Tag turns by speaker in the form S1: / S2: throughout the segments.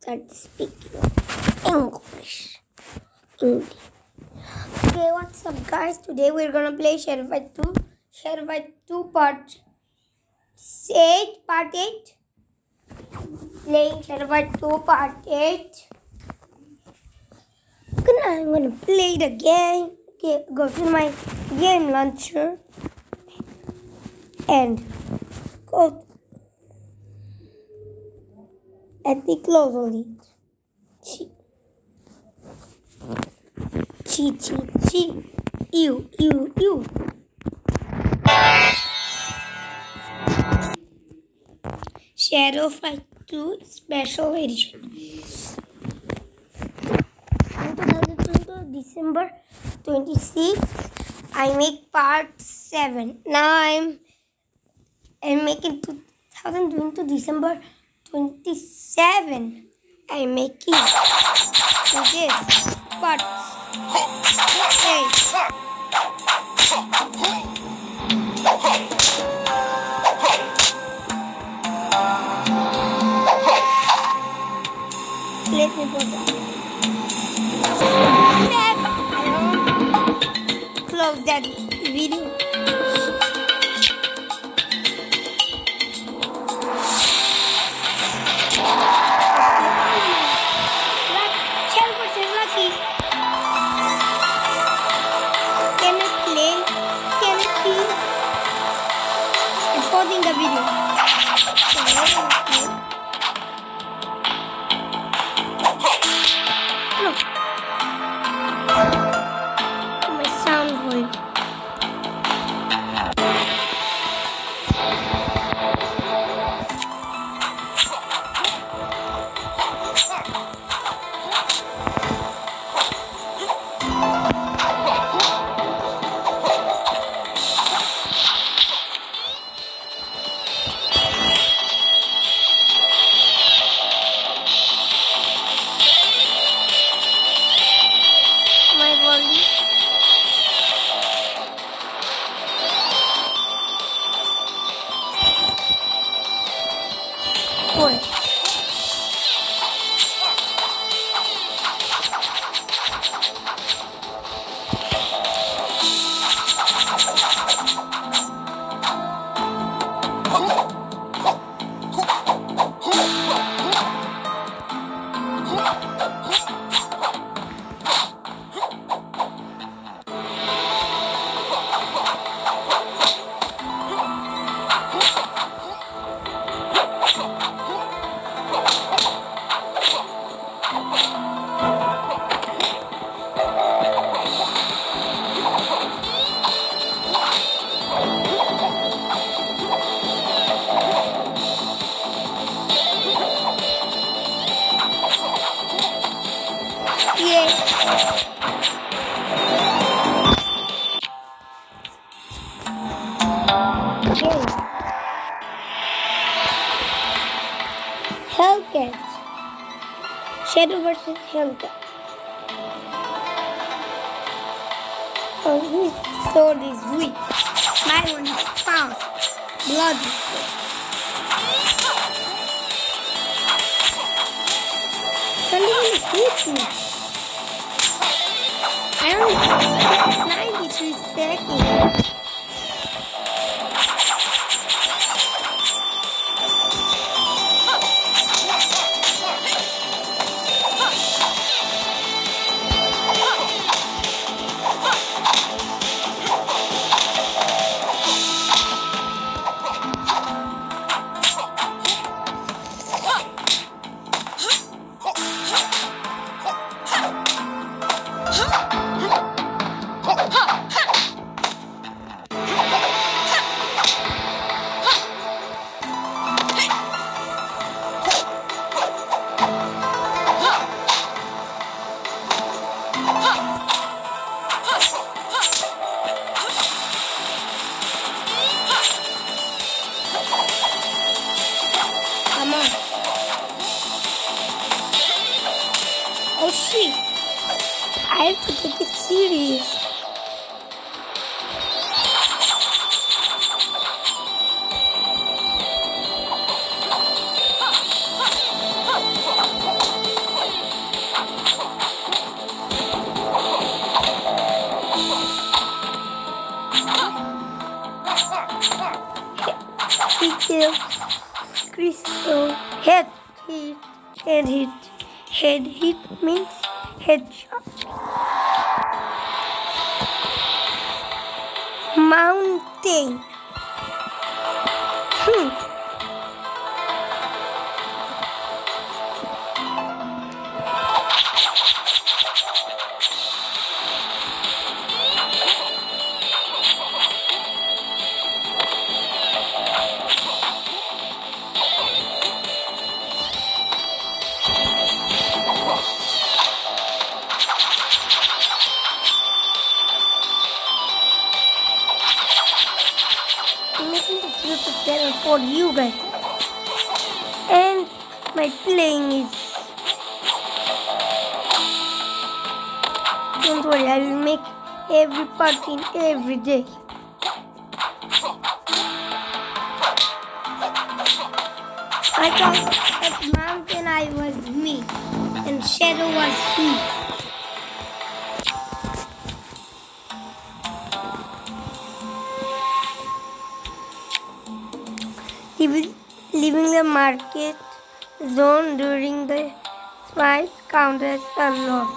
S1: start speaking English. English. Okay, what's up, guys? Today we're gonna play Shadow Fight 2. Shadow Fight 2 part 8. Part 8. Playing Shadow Fight 2 part 8. Okay, I'm gonna play the game. Okay, go to my game launcher and go ethnic closely. Chi. Chi, chi, chi. Ew, ew, ew. Shadow Fight 2 Special Edition. 2022 December 26 I make part 7. Now I'm I'm making 2022 December 27. I'm making this part 8. Video. Okay. Hellcat. Shadow versus Hellcat. Oh, his sword is weak. My one is fast. Bloody. Somebody hit me. I only have 93 seconds. teacher Crystal head hit head hit head hit means headshot. Mountain. Hmm. Every part in every day. I thought at mountain I was me and shadow was he. leaving the market zone during the swipe counts as a loss.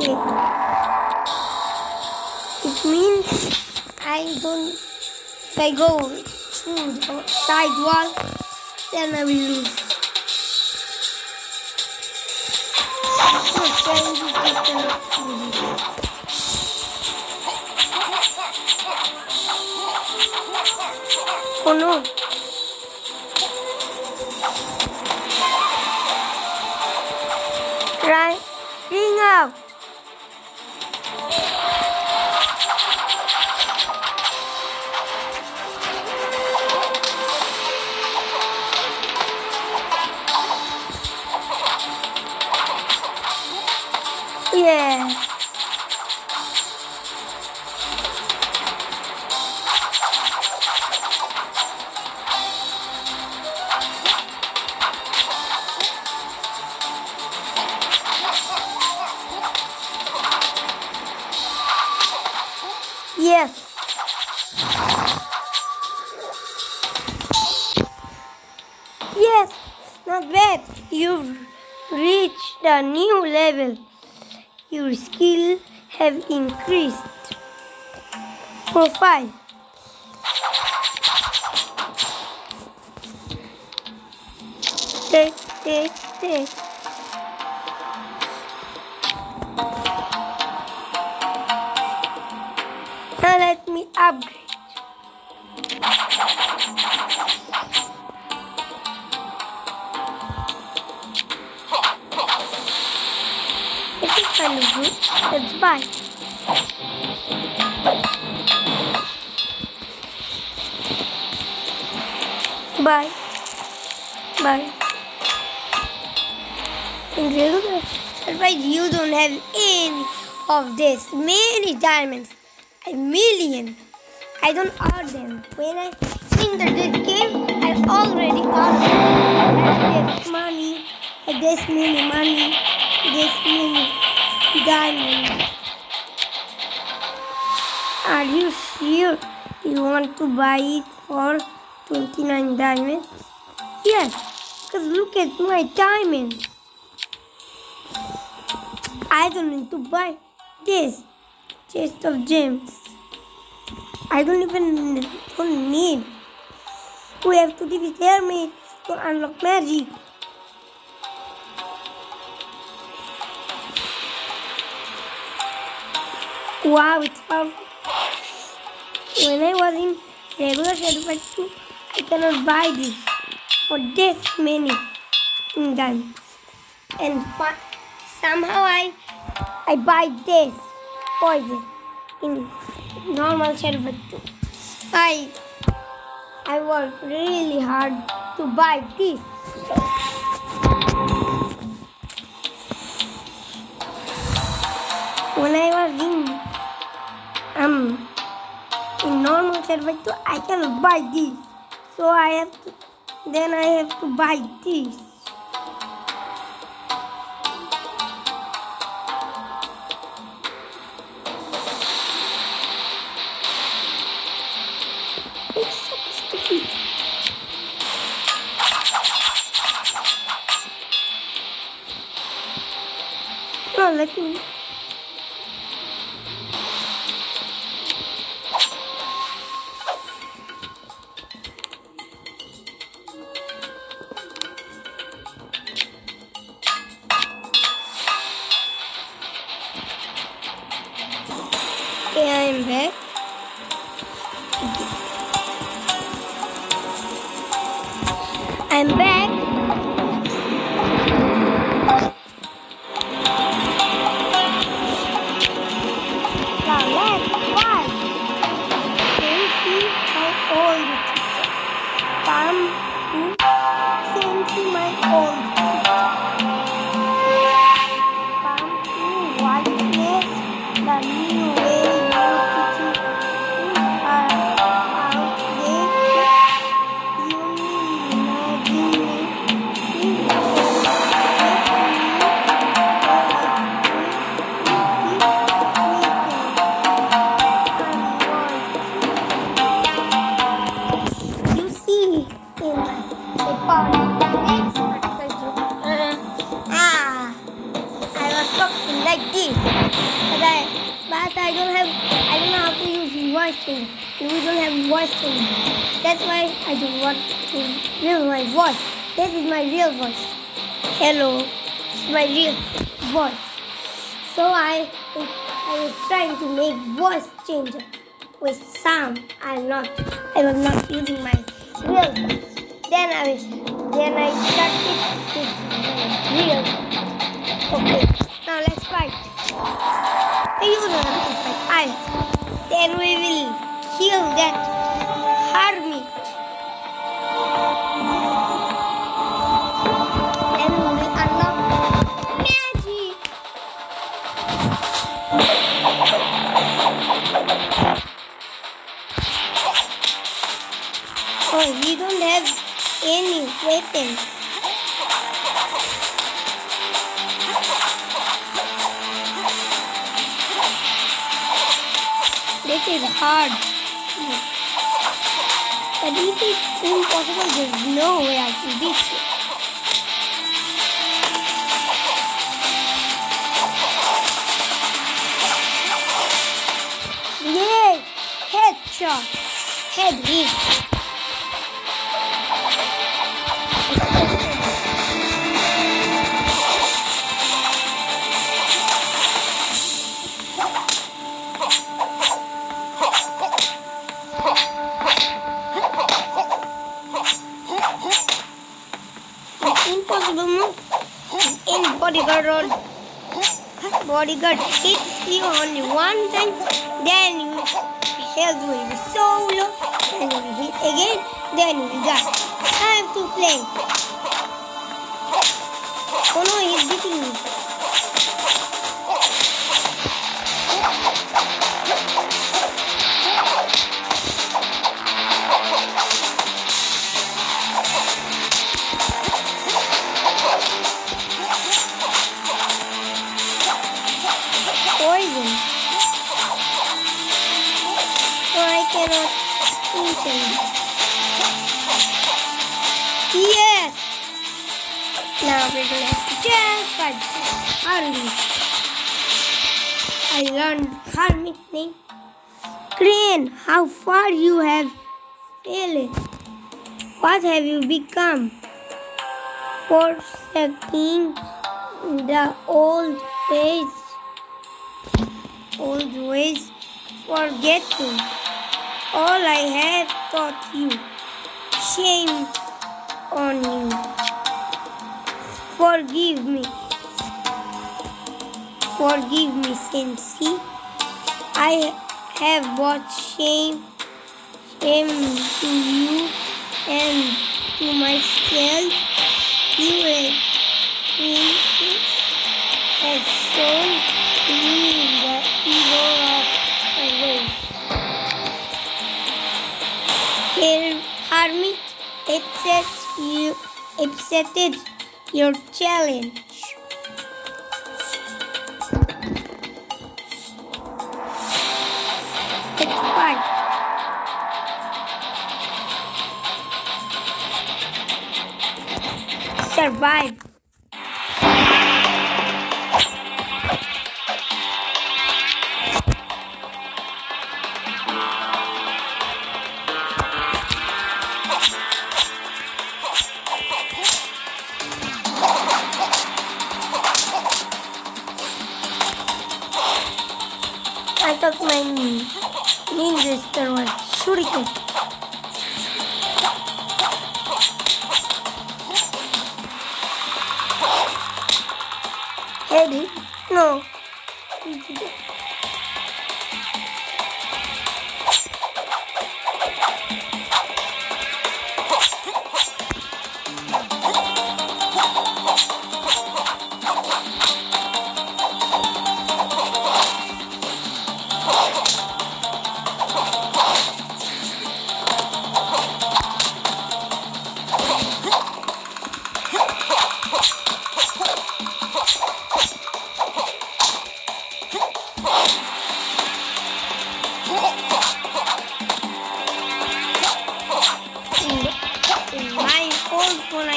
S1: Okay. Means I don't, if I go through the side wall, then I will lose. Oh no! Skill have increased. Profile. Take, take, take. Kind of good. Let's buy. Bye. Bye. In real advice, you don't have any of this. Many diamonds a million. I don't earn them. When I think this game, I already earned this money, this many money, this many diamonds. Are you sure you want to buy it for 29 diamonds? Yes, because look at my diamonds. I don't need to buy this chest of gems. I don't even don't need. We have to defeat hermits to unlock magic. Wow, it's powerful. When I was in regular Shadow 2, I cannot buy this for this many guns. And somehow I I buy this poison in normal server too. I I worked really hard to buy this. When I was in um in normal server I can buy this. So I have to then I have to buy this. Let me that's why I don't want to use my voice this is my real voice hello it's my real voice so I I was trying to make voice changer with sound. I'm not. I was not using my real voice. Then I then I started with real. Okay. Now let's fight. You don't have to fight. I. Then we will kill that hermit. Then we unlock magic. Oh, we don't have any weapons. This is hard. But if it's impossible, there's no way I can beat you. Yay! Headshot! Head hit! Bodyguard hits you only one time, then you will be so low, and you hit again, then you die. Time to play. Oh no, he's beating me. Him. Yes! Now we're gonna have to just fight Harley. I learned Harley name. Crane, how far you have fallen. What have you become? Forsaking the old ways. Old ways, forgetting all I have taught you. Shame on you. Forgive me. Forgive me, Sensei. I have brought shame, shame to you and to myself. You have been shown me the evil accepts you accepted your challenge. Survive.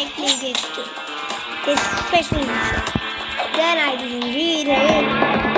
S1: Played this game. This special. Then I didn't read it.